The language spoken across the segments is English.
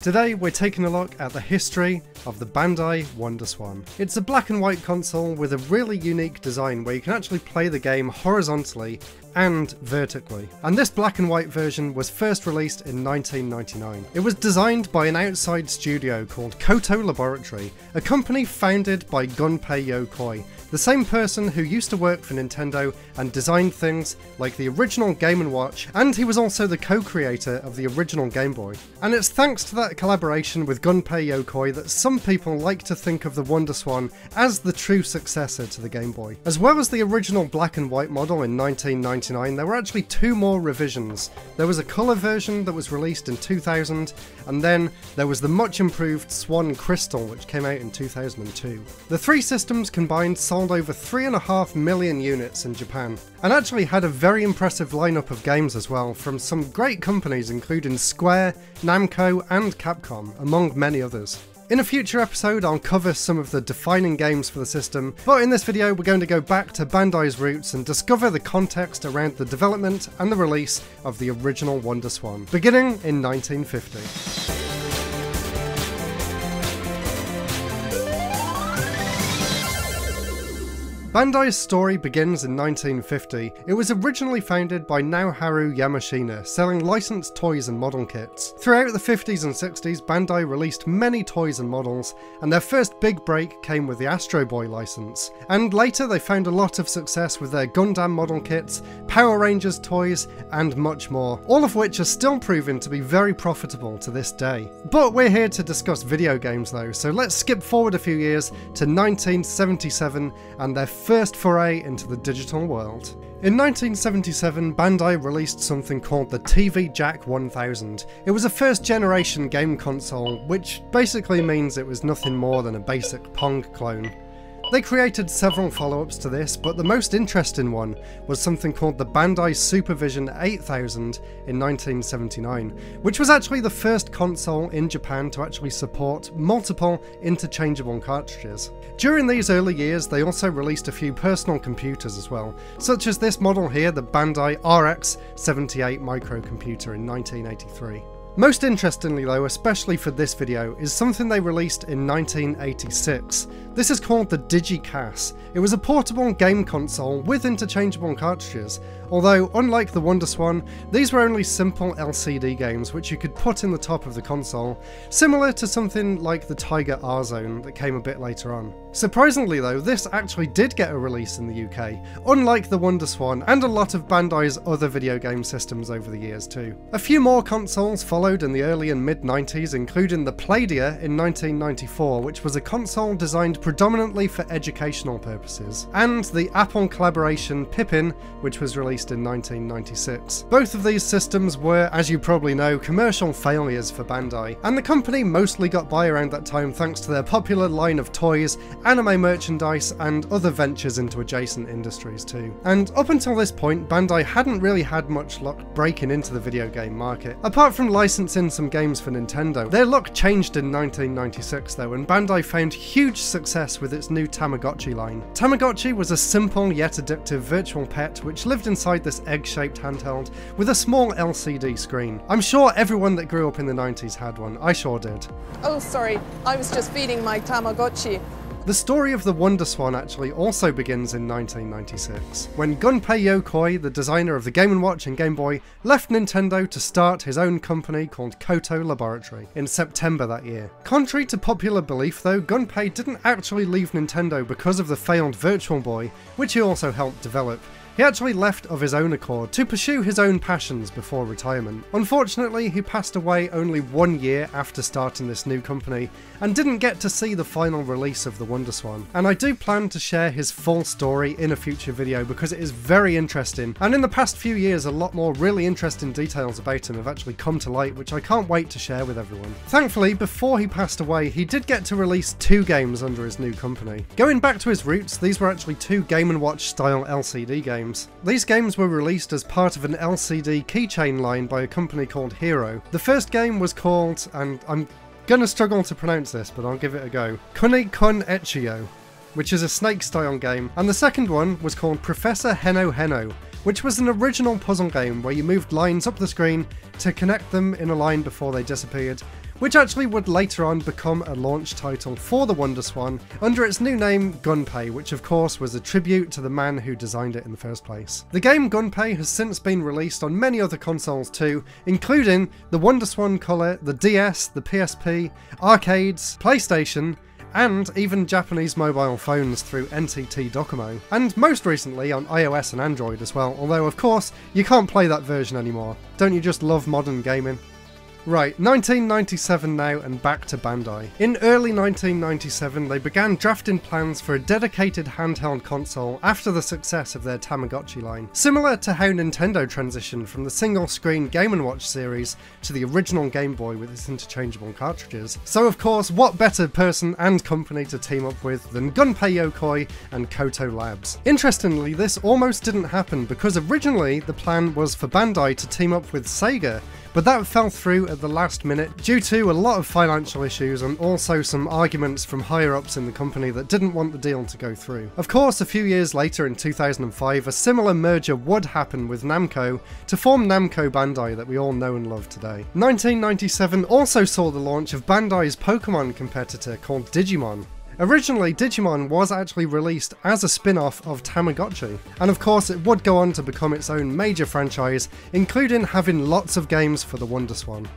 Today we're taking a look at the history of the Bandai WonderSwan. It's a black and white console with a really unique design where you can actually play the game horizontally and vertically. And this black and white version was first released in 1999. It was designed by an outside studio called Koto Laboratory, a company founded by Gunpei Yokoi, the same person who used to work for Nintendo and designed things like the original Game & Watch, and he was also the co-creator of the original Game Boy. And it's thanks to that collaboration with Gunpei Yokoi that some people like to think of the WonderSwan as the true successor to the Game Boy. As well as the original black and white model in 1999, there were actually two more revisions. There was a colour version that was released in 2000, and then there was the much improved Swan Crystal which came out in 2002. The three systems combined sold over 3.5 million units in Japan, and actually had a very impressive lineup of games as well, from some great companies including Square, Namco, and Capcom, among many others. In a future episode, I'll cover some of the defining games for the system, but in this video, we're going to go back to Bandai's roots and discover the context around the development and the release of the original WonderSwan, beginning in 1950. Bandai's story begins in 1950. It was originally founded by Naoharu Yamashina, selling licensed toys and model kits. Throughout the 50s and 60s, Bandai released many toys and models, and their first big break came with the Astro Boy license. And later they found a lot of success with their Gundam model kits, Power Rangers toys, and much more, all of which are still proven to be very profitable to this day. But we're here to discuss video games though, so let's skip forward a few years to 1977 and their first foray into the digital world. In 1977, Bandai released something called the TV Jack 1000. It was a first generation game console, which basically means it was nothing more than a basic Pong clone. They created several follow-ups to this, but the most interesting one was something called the Bandai Supervision 8000 in 1979, which was actually the first console in Japan to actually support multiple interchangeable cartridges. During these early years, they also released a few personal computers as well, such as this model here, the Bandai RX78 microcomputer in 1983. Most interestingly though, especially for this video, is something they released in 1986. This is called the DigiCas. It was a portable game console with interchangeable cartridges, although unlike the WonderSwan, these were only simple LCD games which you could put in the top of the console, similar to something like the Tiger R-Zone that came a bit later on. Surprisingly though, this actually did get a release in the UK, unlike the WonderSwan and a lot of Bandai's other video game systems over the years too. A few more consoles followed in the early and mid 90s, including the Playdia in 1994, which was a console designed predominantly for educational purposes, and the Apple collaboration Pippin, which was released in 1996. Both of these systems were, as you probably know, commercial failures for Bandai, and the company mostly got by around that time thanks to their popular line of toys anime merchandise, and other ventures into adjacent industries too. And up until this point, Bandai hadn't really had much luck breaking into the video game market. Apart from licensing some games for Nintendo, their luck changed in 1996 though, and Bandai found huge success with its new Tamagotchi line. Tamagotchi was a simple yet addictive virtual pet which lived inside this egg-shaped handheld with a small LCD screen. I'm sure everyone that grew up in the 90s had one, I sure did. Oh sorry, I was just feeding my Tamagotchi. The story of the Wonder Swan actually also begins in 1996, when Gunpei Yokoi, the designer of the Game & Watch and Game Boy, left Nintendo to start his own company called Koto Laboratory in September that year. Contrary to popular belief though, Gunpei didn't actually leave Nintendo because of the failed Virtual Boy, which he also helped develop. He actually left of his own accord to pursue his own passions before retirement. Unfortunately, he passed away only one year after starting this new company and didn't get to see the final release of the WonderSwan. And I do plan to share his full story in a future video because it is very interesting and in the past few years a lot more really interesting details about him have actually come to light which I can't wait to share with everyone. Thankfully, before he passed away, he did get to release two games under his new company. Going back to his roots, these were actually two Game & Watch style LCD games games. These games were released as part of an LCD keychain line by a company called Hero. The first game was called, and I'm gonna struggle to pronounce this, but I'll give it a go, Kuni Echio, which is a snake style game, and the second one was called Professor Heno Heno, which was an original puzzle game where you moved lines up the screen to connect them in a line before they disappeared, which actually would later on become a launch title for the WonderSwan under its new name Gunpei, which of course was a tribute to the man who designed it in the first place. The game Gunpei has since been released on many other consoles too, including the WonderSwan Color, the DS, the PSP, arcades, PlayStation, and even Japanese mobile phones through NTT Docomo, and most recently on iOS and Android as well, although of course you can't play that version anymore. Don't you just love modern gaming? Right, 1997 now and back to Bandai. In early 1997 they began drafting plans for a dedicated handheld console after the success of their Tamagotchi line, similar to how Nintendo transitioned from the single-screen Game & Watch series to the original Game Boy with its interchangeable cartridges. So of course, what better person and company to team up with than Gunpei Yokoi and Koto Labs. Interestingly, this almost didn't happen because originally the plan was for Bandai to team up with Sega, but that fell through at the last minute due to a lot of financial issues and also some arguments from higher ups in the company that didn't want the deal to go through. Of course, a few years later in 2005, a similar merger would happen with Namco to form Namco Bandai that we all know and love today. 1997 also saw the launch of Bandai's Pokemon competitor called Digimon. Originally, Digimon was actually released as a spin off of Tamagotchi, and of course, it would go on to become its own major franchise, including having lots of games for the WonderSwan.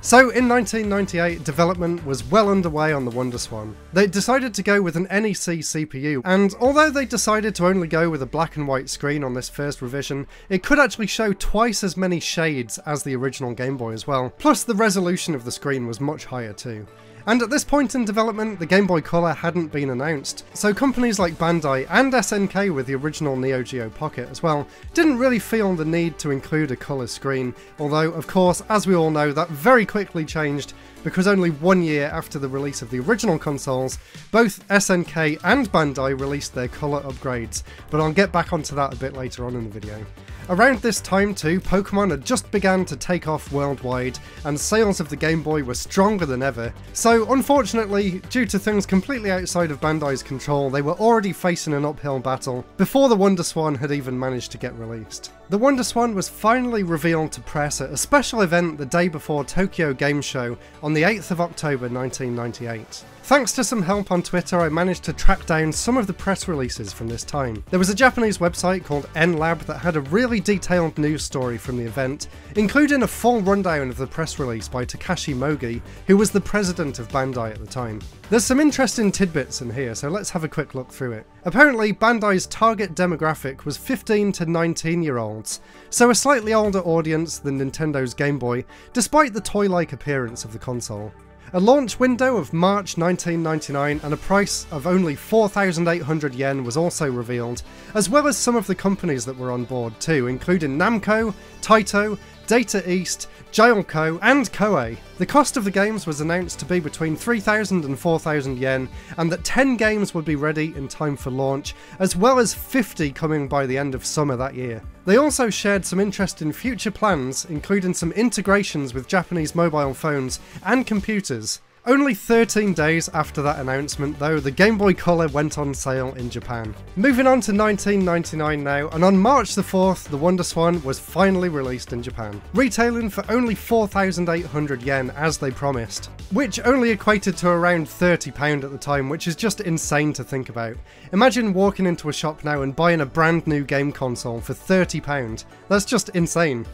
So in 1998, development was well underway on the WonderSwan. They decided to go with an NEC CPU, and although they decided to only go with a black and white screen on this first revision, it could actually show twice as many shades as the original Game Boy as well, plus the resolution of the screen was much higher too. And at this point in development, the Game Boy Color hadn't been announced, so companies like Bandai and SNK with the original Neo Geo Pocket as well didn't really feel the need to include a colour screen, although of course, as we all know, that very quickly changed because only one year after the release of the original consoles, both SNK and Bandai released their colour upgrades, but I'll get back onto that a bit later on in the video. Around this time too, Pokemon had just begun to take off worldwide, and sales of the Game Boy were stronger than ever. So unfortunately, due to things completely outside of Bandai's control, they were already facing an uphill battle before the WonderSwan had even managed to get released. The Wonder Swan was finally revealed to press at a special event the day before Tokyo Game Show on the 8th of October 1998. Thanks to some help on Twitter, I managed to track down some of the press releases from this time. There was a Japanese website called NLab that had a really detailed news story from the event, including a full rundown of the press release by Takashi Mogi, who was the president of Bandai at the time. There's some interesting tidbits in here, so let's have a quick look through it. Apparently, Bandai's target demographic was 15 to 19 year olds, so a slightly older audience than Nintendo's Game Boy, despite the toy like appearance of the console. A launch window of March 1999 and a price of only 4,800 yen was also revealed, as well as some of the companies that were on board too, including Namco, Taito, Data East, Jaleco, and Koei. The cost of the games was announced to be between 3,000 and 4,000 yen, and that 10 games would be ready in time for launch, as well as 50 coming by the end of summer that year. They also shared some interest in future plans, including some integrations with Japanese mobile phones and computers, only 13 days after that announcement, though, the Game Boy Color went on sale in Japan. Moving on to 1999 now, and on March the 4th, the WonderSwan was finally released in Japan, retailing for only 4,800 yen as they promised, which only equated to around £30 at the time, which is just insane to think about. Imagine walking into a shop now and buying a brand new game console for £30. That's just insane.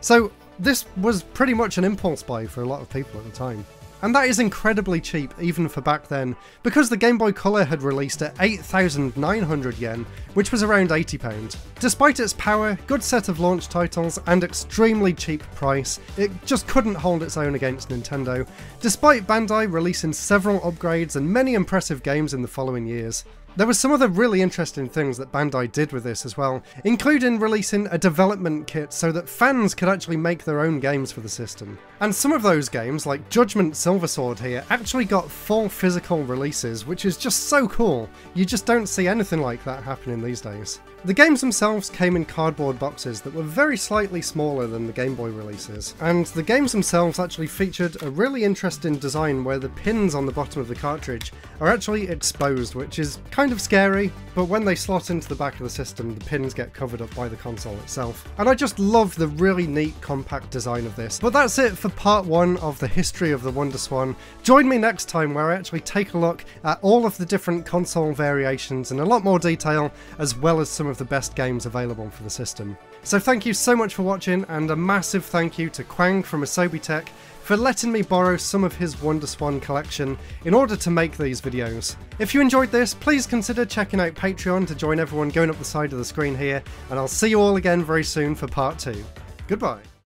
So, this was pretty much an impulse buy for a lot of people at the time. And that is incredibly cheap even for back then, because the Game Boy Color had released at 8,900 yen, which was around £80. Despite its power, good set of launch titles, and extremely cheap price, it just couldn't hold its own against Nintendo, despite Bandai releasing several upgrades and many impressive games in the following years. There were some other really interesting things that Bandai did with this as well, including releasing a development kit so that fans could actually make their own games for the system. And some of those games, like Judgment Silver Sword here, actually got full physical releases, which is just so cool. You just don't see anything like that happening these days. The games themselves came in cardboard boxes that were very slightly smaller than the Game Boy releases, and the games themselves actually featured a really interesting design where the pins on the bottom of the cartridge are actually exposed, which is kind of scary, but when they slot into the back of the system, the pins get covered up by the console itself. And I just love the really neat compact design of this. But that's it for part one of the history of the Wonder Swan. Join me next time where I actually take a look at all of the different console variations in a lot more detail, as well as some of the best games available for the system. So thank you so much for watching, and a massive thank you to Kwang from Asobi Tech for letting me borrow some of his Wonder Swan collection in order to make these videos. If you enjoyed this, please consider checking out Patreon to join everyone going up the side of the screen here, and I'll see you all again very soon for part 2. Goodbye.